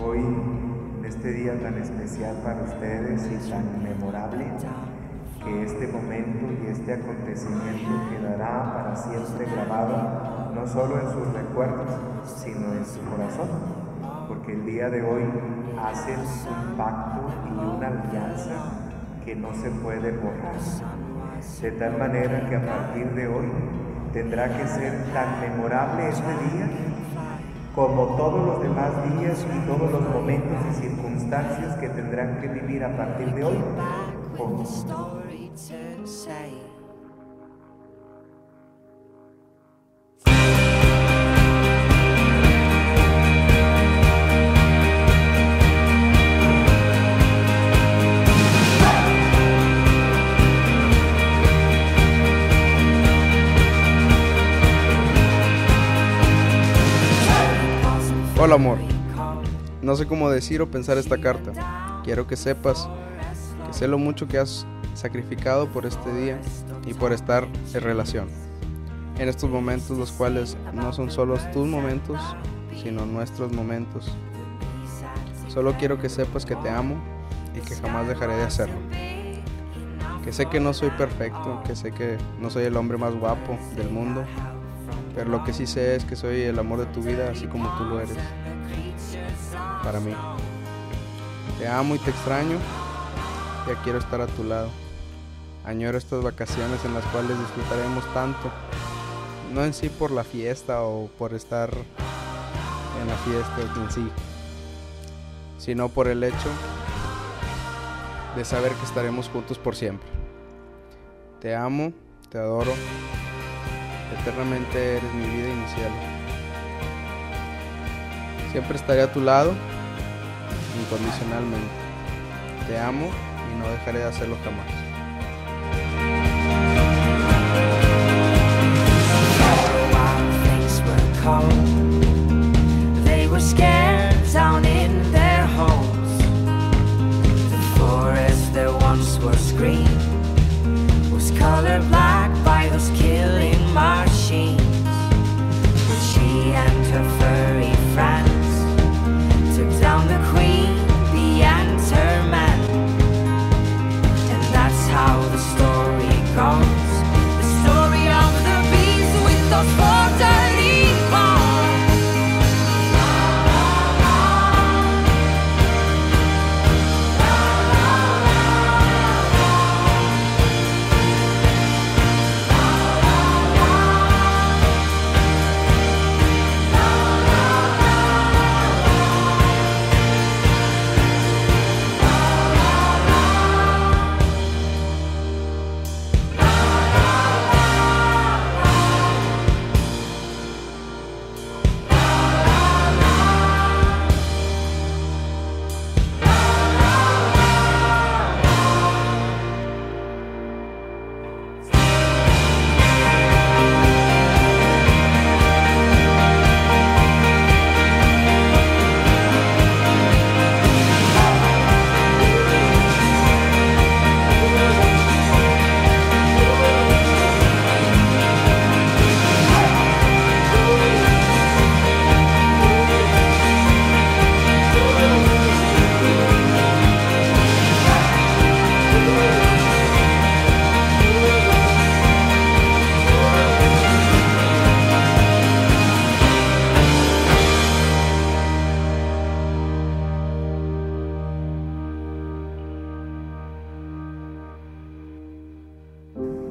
Hoy en este día tan especial para ustedes y tan memorable, que este momento y este acontecimiento quedará para siempre grabado no solo en sus recuerdos, sino en su corazón, porque el día de hoy hacen un pacto y una alianza que no se puede borrar. De tal manera que a partir de hoy tendrá que ser tan memorable este día como todos los demás días y todos los momentos y circunstancias que tendrán que vivir a partir de hoy Hola amor, no sé cómo decir o pensar esta carta. Quiero que sepas que sé lo mucho que has sacrificado por este día y por estar en relación. En estos momentos los cuales no son solo tus momentos, sino nuestros momentos. Solo quiero que sepas que te amo y que jamás dejaré de hacerlo. Que sé que no soy perfecto, que sé que no soy el hombre más guapo del mundo, pero lo que sí sé es que soy el amor de tu vida así como tú lo eres. Para mí. Te amo y te extraño. Ya quiero estar a tu lado. Añoro estas vacaciones en las cuales disfrutaremos tanto. No en sí por la fiesta o por estar en la fiesta en sí, sino por el hecho de saber que estaremos juntos por siempre. Te amo, te adoro, eternamente eres mi vida inicial. Siempre estaré a tu lado, incondicionalmente. Te amo y no dejaré de hacerlo jamás.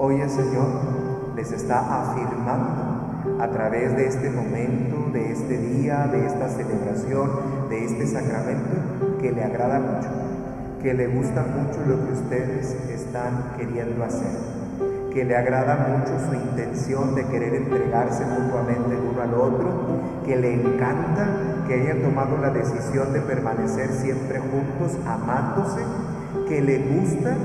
Hoy el Señor les está afirmando a través de este momento, de este día, de esta celebración, de este sacramento, que le agrada mucho, que le gusta mucho lo que ustedes están queriendo hacer, que le agrada mucho su intención de querer entregarse mutuamente el uno al otro, que le encanta que hayan tomado la decisión de permanecer siempre juntos, amándose, que le gusta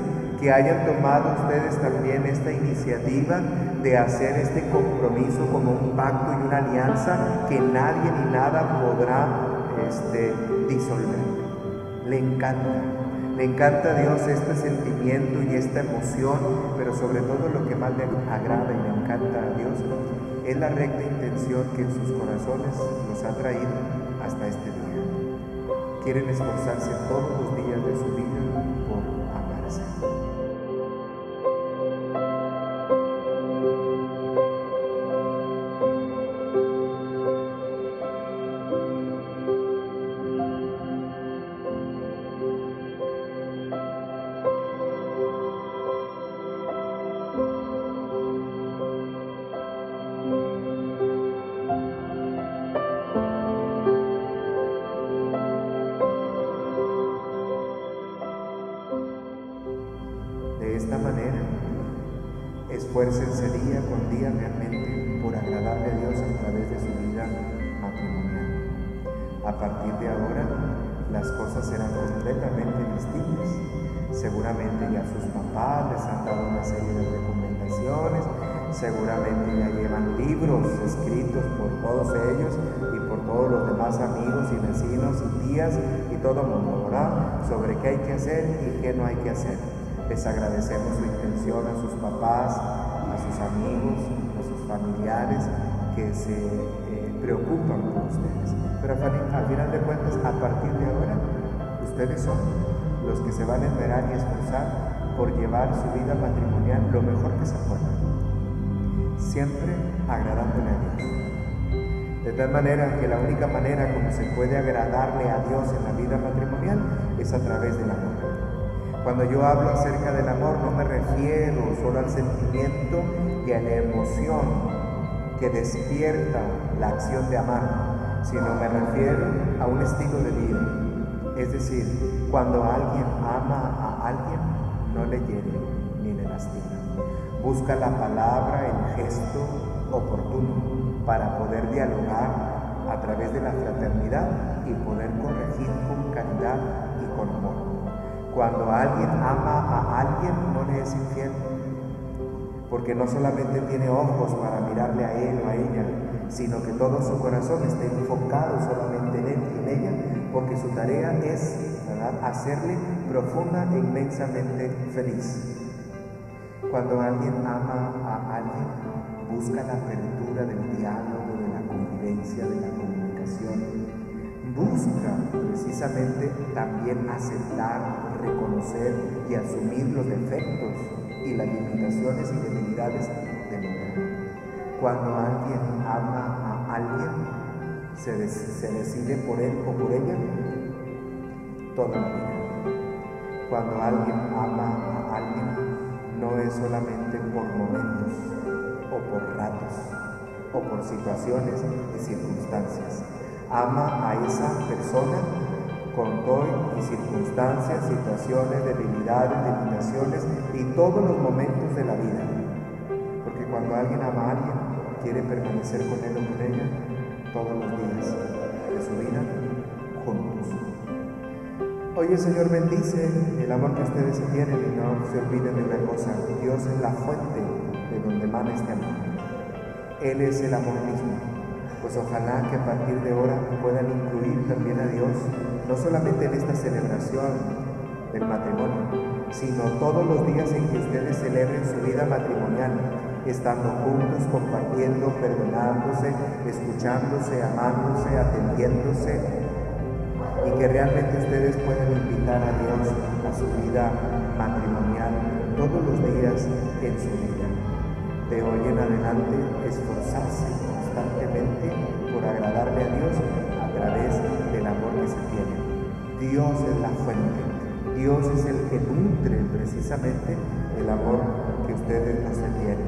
que hayan tomado ustedes también esta iniciativa de hacer este compromiso como un pacto y una alianza que nadie ni nada podrá este, disolver. Le encanta, le encanta a Dios este sentimiento y esta emoción, pero sobre todo lo que más le agrada y le encanta a Dios es la recta intención que en sus corazones nos ha traído hasta este día. Quieren esforzarse todos los días de su vida por amarse. Esfuércense día con día realmente por agradarle a Dios a través de su vida matrimonial. A partir de ahora, las cosas serán completamente distintas. Seguramente ya sus papás les han dado una serie de recomendaciones, seguramente ya llevan libros escritos por todos ellos y por todos los demás amigos y vecinos y tías y todo el mundo, ¿verdad? Sobre qué hay que hacer y qué no hay que hacer. Les agradecemos su intención a sus papás, a sus amigos, a sus familiares que se eh, preocupan por ustedes. Pero al final de cuentas, a partir de ahora, ustedes son los que se van a esperar y esforzar por llevar su vida matrimonial lo mejor que se pueda. Siempre agradándole a Dios. De tal manera que la única manera como se puede agradarle a Dios en la vida matrimonial es a través del amor. Cuando yo hablo acerca del amor no me refiero solo al sentimiento y a la emoción que despierta la acción de amar, sino me refiero a un estilo de vida. Es decir, cuando alguien ama a alguien, no le hiere ni le lastima. Busca la palabra, el gesto oportuno para poder dialogar a través de la fraternidad y poder corregir con caridad y con amor. Cuando alguien ama a alguien, no le es infiel, porque no solamente tiene ojos para mirarle a él o a ella, sino que todo su corazón está enfocado solamente en él y en ella, porque su tarea es hacerle profunda e inmensamente feliz. Cuando alguien ama a alguien, busca la apertura del diálogo, de la convivencia, de la comunicación, busca precisamente también aceptar, reconocer y asumir los defectos y las limitaciones y debilidades del otro. Cuando alguien ama a alguien, se, se decide por él o por ella toda la vida. Cuando alguien ama a alguien, no es solamente por momentos o por ratos o por situaciones y circunstancias ama a esa persona con todo y circunstancias, situaciones, debilidades, limitaciones y todos los momentos de la vida. Porque cuando alguien ama a alguien, quiere permanecer con él o con ella todos los días de su vida juntos. Hoy el Señor bendice el amor que ustedes tienen y no se olviden de una cosa, Dios es la fuente de donde emana este amor. Él es el amor mismo pues ojalá que a partir de ahora puedan incluir también a Dios, no solamente en esta celebración del matrimonio, sino todos los días en que ustedes celebren su vida matrimonial, estando juntos, compartiendo, perdonándose, escuchándose, amándose, atendiéndose, y que realmente ustedes puedan invitar a Dios a su vida matrimonial todos los días en su vida. De hoy en adelante, esforzarse constantemente por agradarle a Dios Dios es la fuente, Dios es el que nutre precisamente el amor que ustedes no se tienen.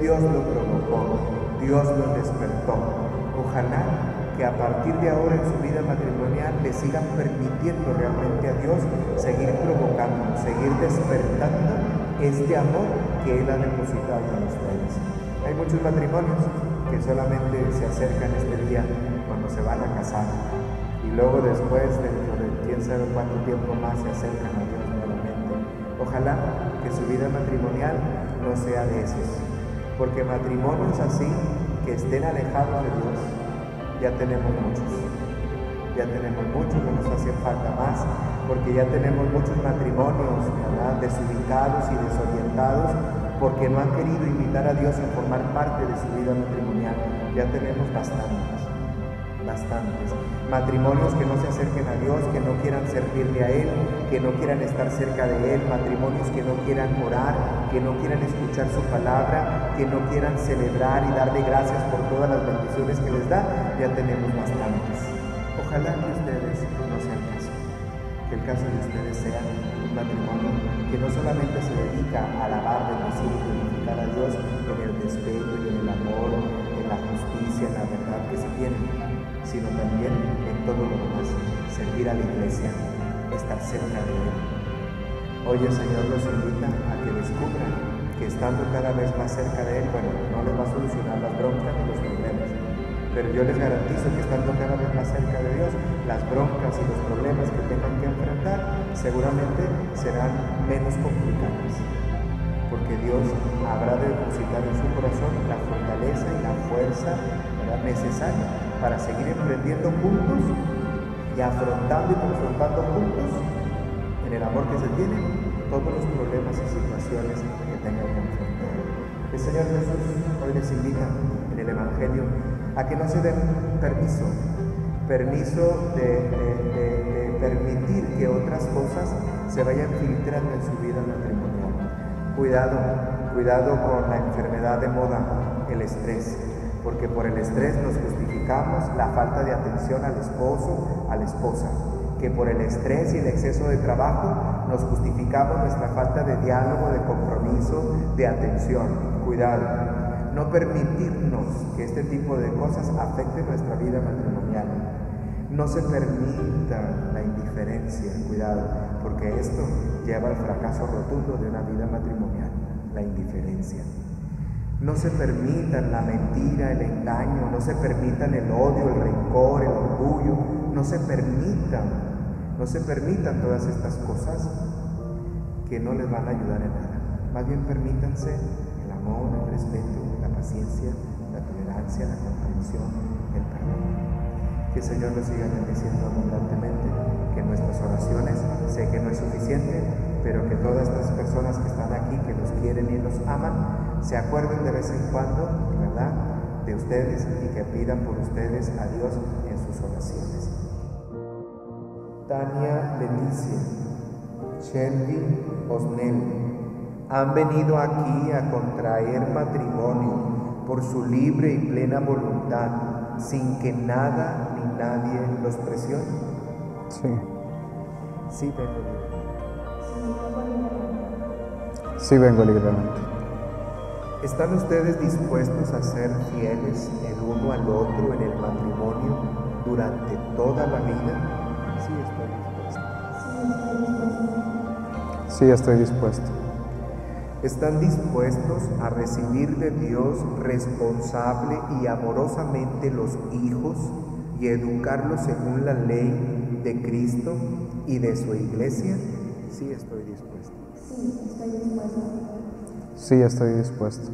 Dios lo provocó, Dios lo despertó. Ojalá que a partir de ahora en su vida matrimonial le sigan permitiendo realmente a Dios seguir provocando, seguir despertando este amor que Él ha depositado en ustedes. Hay muchos matrimonios que solamente se acercan este día cuando se van a casar y luego después, de sabe cuánto tiempo más, se acercan a Dios nuevamente. Ojalá que su vida matrimonial no sea de esos, porque matrimonios así, que estén alejados de Dios, ya tenemos muchos. Ya tenemos muchos, no nos hace falta más, porque ya tenemos muchos matrimonios desubicados y desorientados porque no han querido invitar a Dios a formar parte de su vida matrimonial. Ya tenemos bastantes. Bastantes. Matrimonios que no se acerquen a Dios, que no quieran servirle a Él, que no quieran estar cerca de Él, matrimonios que no quieran orar, que no quieran escuchar su palabra, que no quieran celebrar y darle gracias por todas las bendiciones que les da, ya tenemos bastantes. Ojalá que ustedes no sean caso, que el caso de ustedes sea un matrimonio que no solamente se dedica a alabar, bendecir y glorificar a Dios en el respeto y en el amor, en la justicia, en la verdad que se tienen, sino también en todo lo demás, servir a la iglesia, estar cerca de Él. Hoy el Señor los invita a que descubran que estando cada vez más cerca de Él, bueno, no les va a solucionar las broncas ni los problemas, pero yo les garantizo que estando cada vez más cerca de Dios, las broncas y los problemas que tengan que enfrentar seguramente serán menos complicadas, porque Dios habrá de depositar en su corazón la fortaleza y la fuerza necesaria para seguir emprendiendo juntos y afrontando y confrontando juntos en el amor que se tiene todos los problemas y situaciones que tengan enfrentar. El Señor Jesús hoy les invita en el Evangelio a que no se den permiso, permiso de, de permitir que otras cosas se vayan filtrando en su vida matrimonial. Cuidado, cuidado con la enfermedad de moda, el estrés porque por el estrés nos justificamos la falta de atención al esposo, a la esposa, que por el estrés y el exceso de trabajo nos justificamos nuestra falta de diálogo, de compromiso, de atención. Cuidado, no permitirnos que este tipo de cosas afecten nuestra vida matrimonial. No se permita la indiferencia, cuidado, porque esto lleva al fracaso rotundo de una vida matrimonial, la indiferencia. No se permitan la mentira, el engaño, no se permitan el odio, el rencor, el orgullo, no se permitan, no se permitan todas estas cosas que no les van a ayudar en nada. Más bien permítanse el amor, el respeto, la paciencia, la tolerancia, la comprensión, el perdón. Que el Señor nos siga bendiciendo abundantemente, que nuestras oraciones, sé que no es suficiente, pero que todas estas personas que están aquí, que los quieren y los aman, se acuerden de vez en cuando, ¿verdad?, de ustedes y que pidan por ustedes a Dios en sus oraciones. Tania Leticia, Shelby Osnel, han venido aquí a contraer matrimonio por su libre y plena voluntad, sin que nada ni nadie los presione. Sí. Sí, vengo Sí, vengo libremente. ¿Están ustedes dispuestos a ser fieles el uno al otro en el matrimonio durante toda la vida? Sí, estoy dispuesto. Sí, estoy dispuesto. ¿Están dispuestos a recibir de Dios responsable y amorosamente los hijos y educarlos según la ley de Cristo y de su iglesia? Sí, estoy dispuesto. Sí, estoy dispuesto. Sí, estoy dispuesto.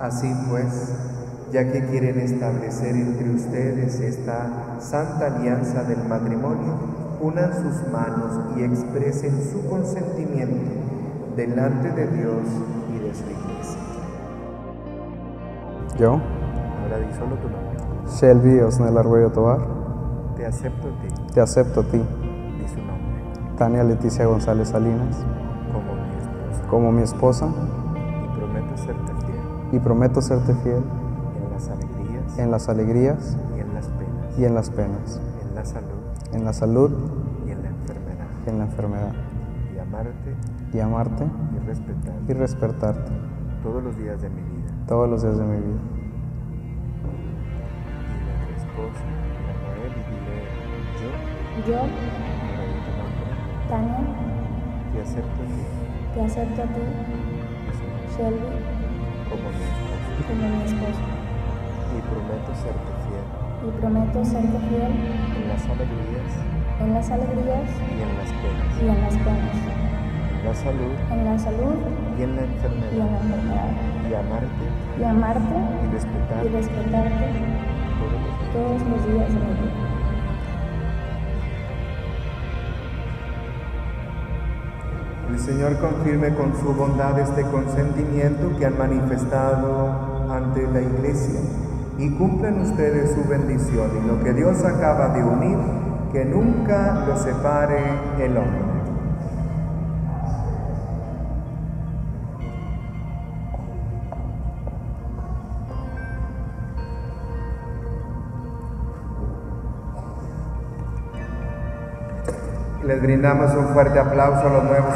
Así pues, ya que quieren establecer entre ustedes esta santa alianza del matrimonio, unan sus manos y expresen su consentimiento delante de Dios y de su iglesia. ¿Yo? Ahora di solo tu nombre. Shelby Osnel Arguello Tobar. Te acepto a ti. Te acepto a ti. Di su nombre. Tania Leticia González Salinas. Como mi esposa. Como mi esposa. Y prometo serte fiel. Y prometo serte fiel. En las alegrías. En las alegrías. Y en las penas. Y en las penas. En la salud. En la salud. Y en la enfermedad. Y en la enfermedad. Y amarte. Y amarte. Y respetarte. Y respetarte. Todos los días de mi vida. Todos los días de mi vida. Yo, Tania, te acepto a ti, te acepto a ti, Shelby, como mi esposo, como mi esposo, y prometo serte fiel, y prometo serte fiel en las alegrías, en las alegrías y en las penas, y en las penas, en la salud, en la salud y en la y en enfermedad, la enfermedad, y amarte. Y amarte y respetarte y respetarte todos los días. todos los días de mi vida. El Señor confirme con su bondad este consentimiento que han manifestado ante la iglesia y cumplan ustedes su bendición y lo que Dios acaba de unir, que nunca lo separe el hombre. Les brindamos un fuerte aplauso a los nuevos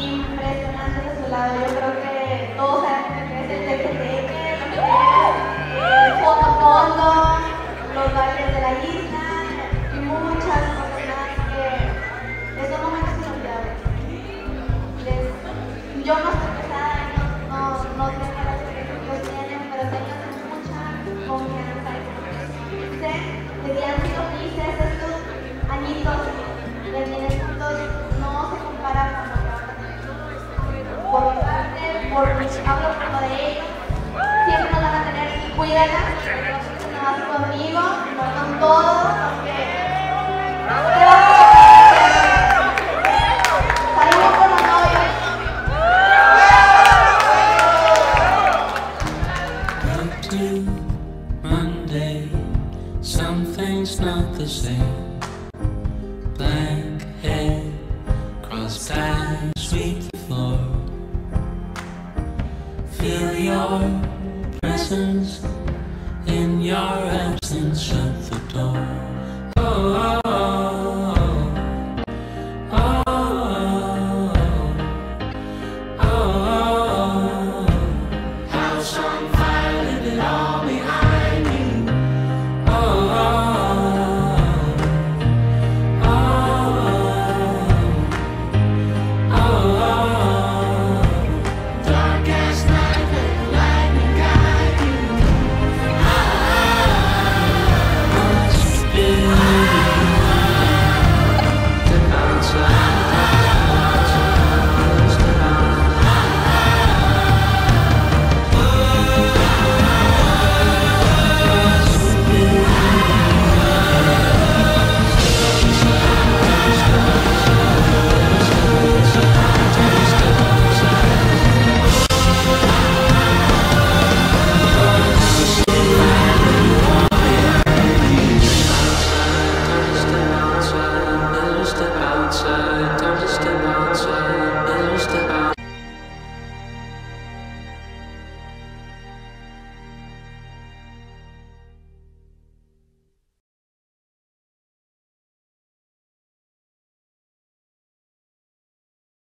impresionante resultado. Yo creo que con todos Monday. que... Something's not the same. Blank head, crossed eyes, sweep the floor. Feel your presence.